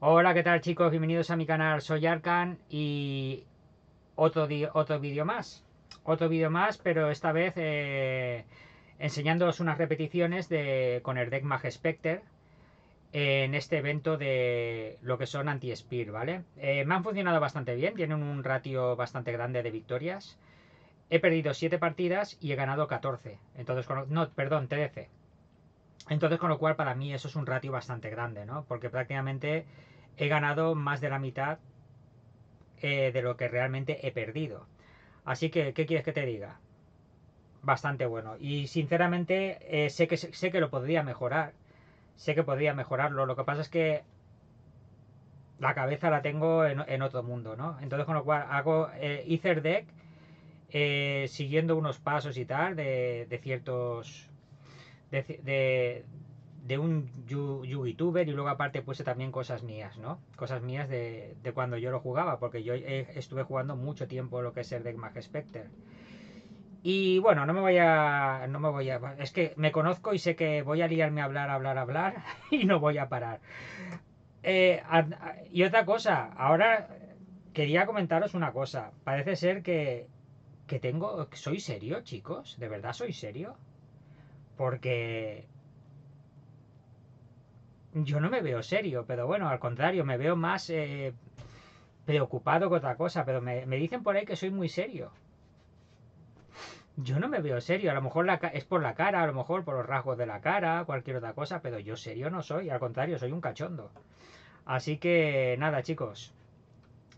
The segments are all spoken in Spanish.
Hola, ¿qué tal chicos? Bienvenidos a mi canal, soy Arkan y otro, otro vídeo más. Otro vídeo más, pero esta vez eh, enseñándoos unas repeticiones de, con el deck Mag Specter en este evento de lo que son anti-spear, ¿vale? Eh, me han funcionado bastante bien, tienen un ratio bastante grande de victorias. He perdido 7 partidas y he ganado 14. Entonces, no, perdón, 13. Entonces, con lo cual, para mí eso es un ratio bastante grande, ¿no? Porque prácticamente he ganado más de la mitad eh, de lo que realmente he perdido. Así que, ¿qué quieres que te diga? Bastante bueno. Y sinceramente, eh, sé, que, sé que lo podría mejorar. Sé que podría mejorarlo. Lo que pasa es que la cabeza la tengo en, otro mundo, ¿no? Entonces, con lo cual, hago eh, Ether Deck eh, siguiendo unos pasos y tal de, de ciertos. De, de un youtuber y luego aparte puse también cosas mías, ¿no? Cosas mías de, cuando yo lo jugaba, porque yo estuve jugando mucho tiempo lo que es el deck Mag Specter. Y bueno, no me voy a. No me voy a. Es que me conozco y sé que voy a liarme a hablar, hablar, hablar y no voy a parar. Eh, y otra cosa, ahora quería comentaros una cosa. Parece ser que. Que tengo. ¿Soy serio, chicos? ¿De verdad soy serio? Porque yo no me veo serio, pero bueno, al contrario, me veo más eh, preocupado que otra cosa, pero me, dicen por ahí que soy muy serio. Yo no me veo serio, a lo mejor es por la cara, a lo mejor por los rasgos de la cara, cualquier otra cosa, pero yo serio no soy, al contrario, soy un cachondo. Así que nada, chicos,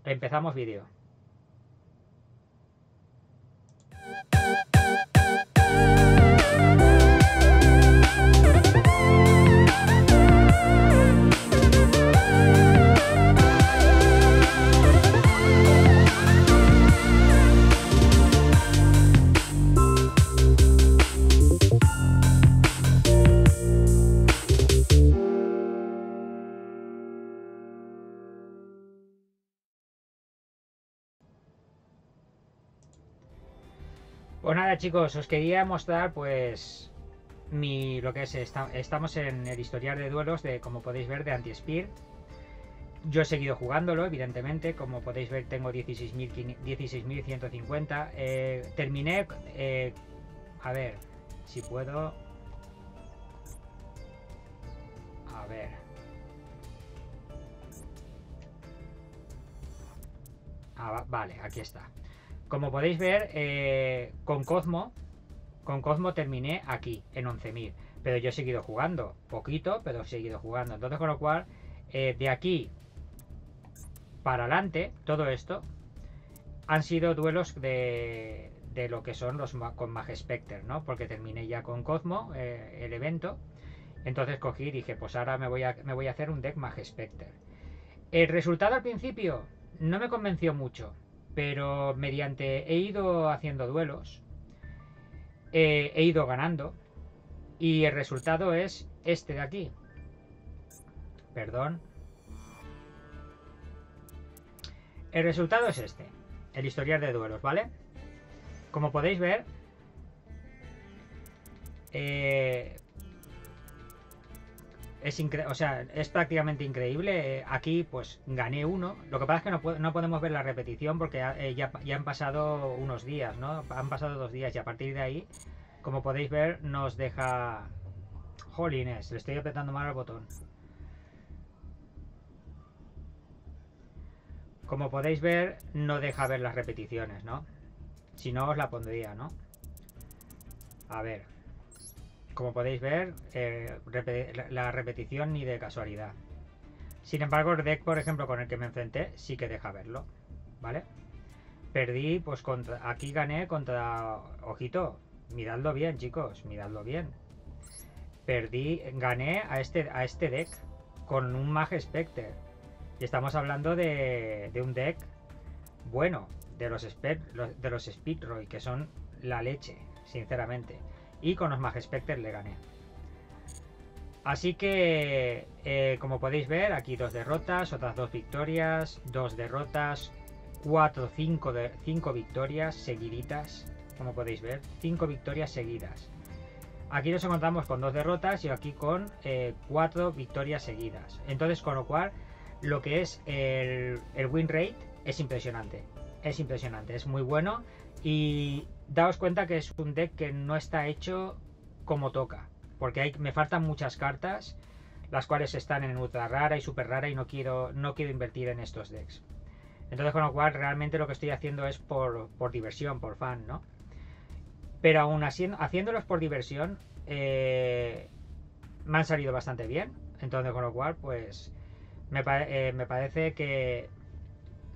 empezamos vídeo. Pues nada chicos, os quería mostrar pues mi lo que es estamos en el historial de duelos de como podéis ver de anti-spear. Yo he seguido jugándolo, evidentemente, como podéis ver tengo 16.150. Eh, terminé, eh, a ver, si puedo... A ver. Ah, vale, aquí está. Como podéis ver, eh, con Cosmo, con Cosmo terminé aquí, en 11.000. Pero yo he seguido jugando, poquito, pero he seguido jugando. Entonces, con lo cual, eh, de aquí para adelante, todo esto, han sido duelos de, de lo que son los con Mag Specter, ¿no? Porque terminé ya con Cosmo, eh, el evento. Entonces cogí y dije, pues ahora me voy, a, me voy a hacer un deck Mag Specter. El resultado al principio no me convenció mucho pero mediante he ido haciendo duelos, he ido ganando y el resultado es este de aquí. Perdón. El resultado es este, el historial de duelos, ¿vale? Como podéis ver, eh, es o sea, es prácticamente increíble. Aquí, pues gané uno. Lo que pasa es que no, no podemos ver la repetición porque eh, ya, han pasado unos días, ¿no? Han pasado dos días y a partir de ahí, como podéis ver, nos deja. Jolines, le estoy apretando mal al botón. Como podéis ver, no deja ver las repeticiones, ¿no? Si no, os la pondría, ¿no? A ver. Como podéis ver, eh, la repetición ni de casualidad. Sin embargo, el deck, por ejemplo, con el que me enfrenté, sí que deja verlo. ¿Vale? Perdí, pues contra. Aquí gané contra. Ojito, miradlo bien, chicos, miradlo bien. Perdí, gané a este, a este deck con un Mag Specter. Y estamos hablando de, de un deck bueno, de los, de los Speedroy, que son la leche, sinceramente y con los Mag Specter le gané. Así que, eh, como podéis ver, aquí dos derrotas, otras dos victorias, dos derrotas, cuatro, cinco, cinco victorias seguiditas, como podéis ver, cinco victorias seguidas. Aquí nos encontramos con dos derrotas y aquí con eh, cuatro victorias seguidas. Entonces, con lo cual, lo que es el, el win rate es impresionante. Es impresionante, es muy bueno. Y daos cuenta que es un deck que no está hecho como toca. Porque me faltan muchas cartas, las cuales están en ultra rara y super rara y no quiero, no quiero invertir en estos decks. Entonces con lo cual realmente lo que estoy haciendo es por, por diversión, por fan, ¿no? Pero aún así, haciéndolos por diversión, eh, me han salido bastante bien. Entonces con lo cual, pues me, eh, me parece que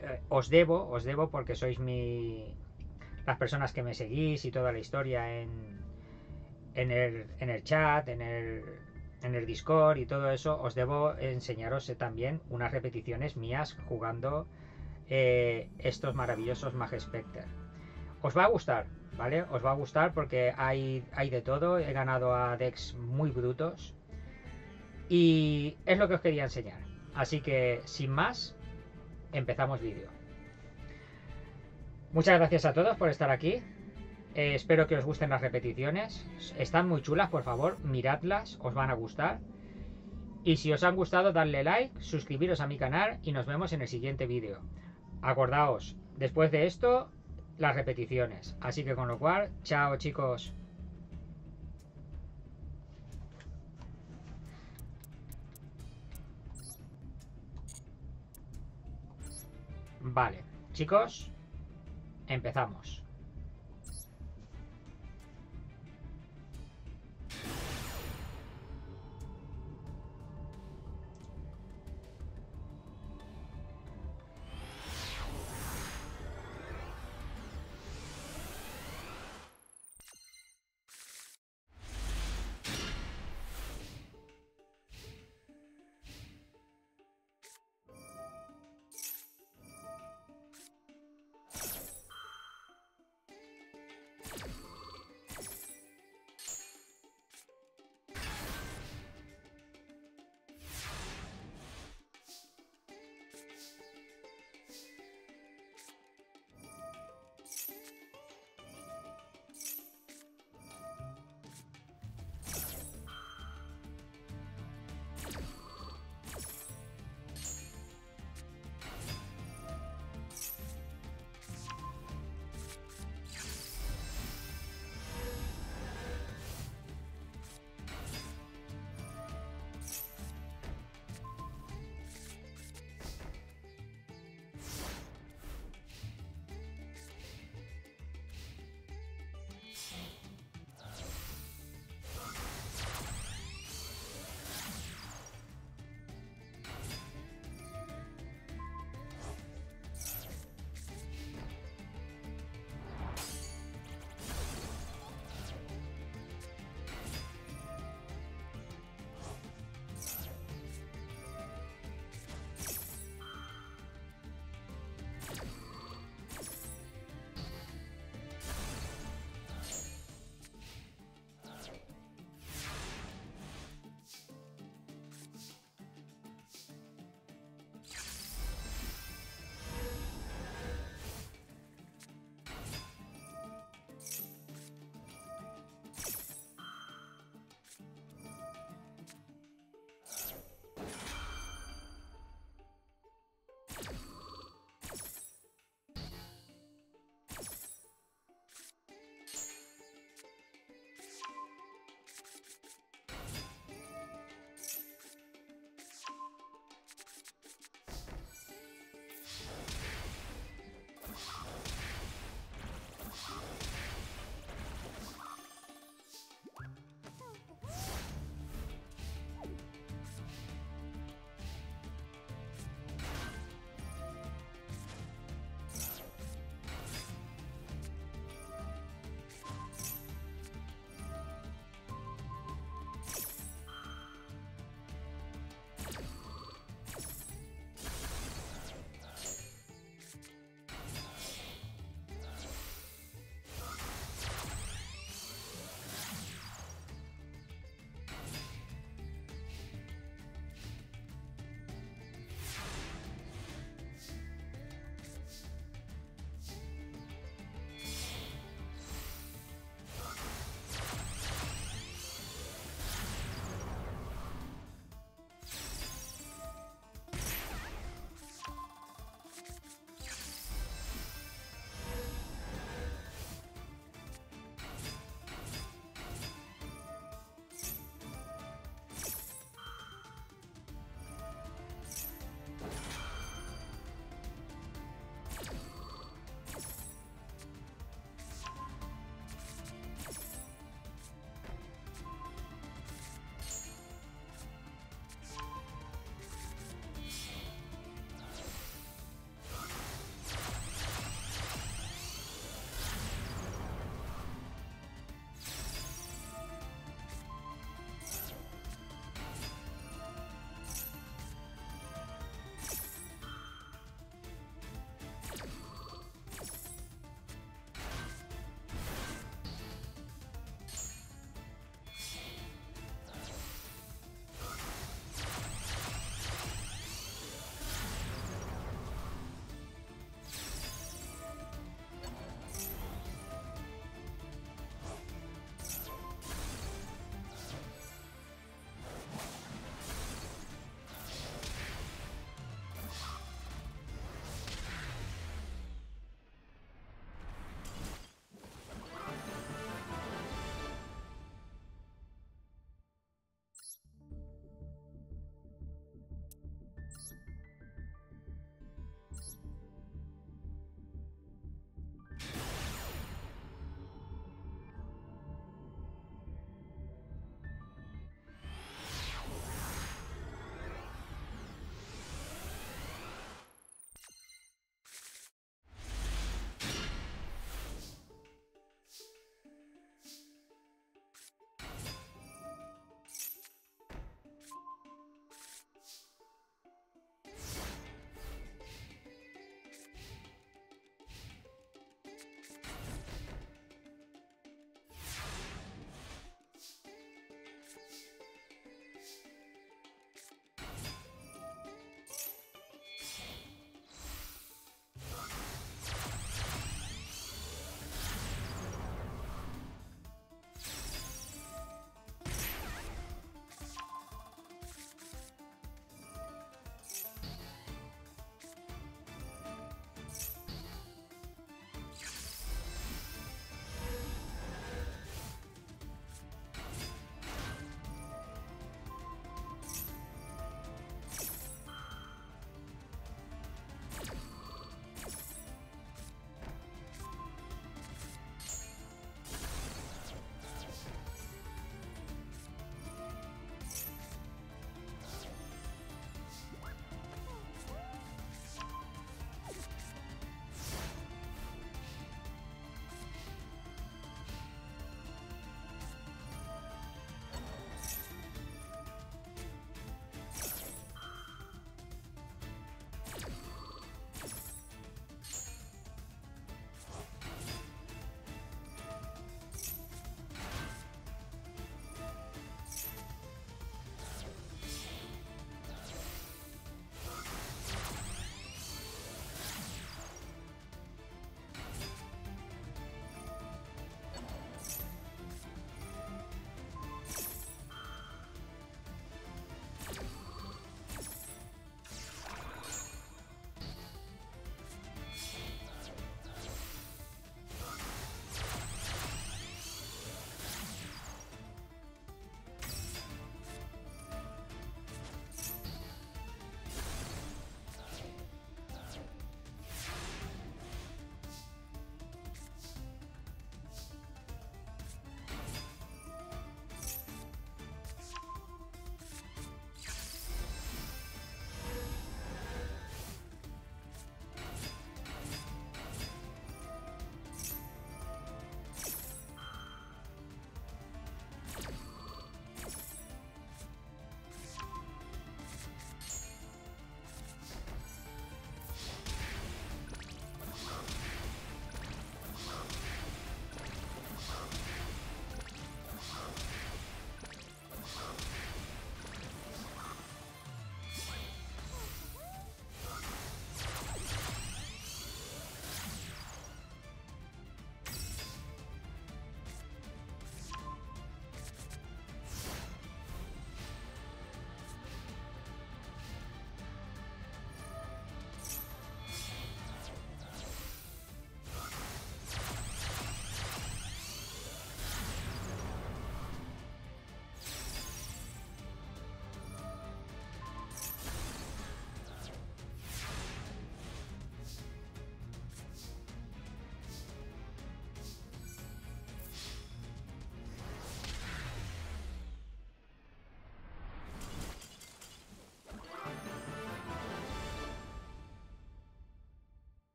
eh, os debo, os debo porque sois mi las personas que me seguís y toda la historia en, en, el, en el chat, en el, en el Discord y todo eso, os debo enseñaros también unas repeticiones mías jugando eh, estos maravillosos Mag Specter. Os va a gustar, ¿vale? Os va a gustar porque hay, hay de todo. He ganado a decks muy brutos. Y es lo que os quería enseñar. Así que, sin más, empezamos vídeo. Muchas gracias a todos por estar aquí. Eh, espero que os gusten las repeticiones. Están muy chulas, por favor, miradlas, os van a gustar. Y si os han gustado, dadle like, suscribiros a mi canal y nos vemos en el siguiente vídeo. Acordaos, después de esto, las repeticiones. Así que con lo cual, chao chicos. Vale, chicos, empezamos.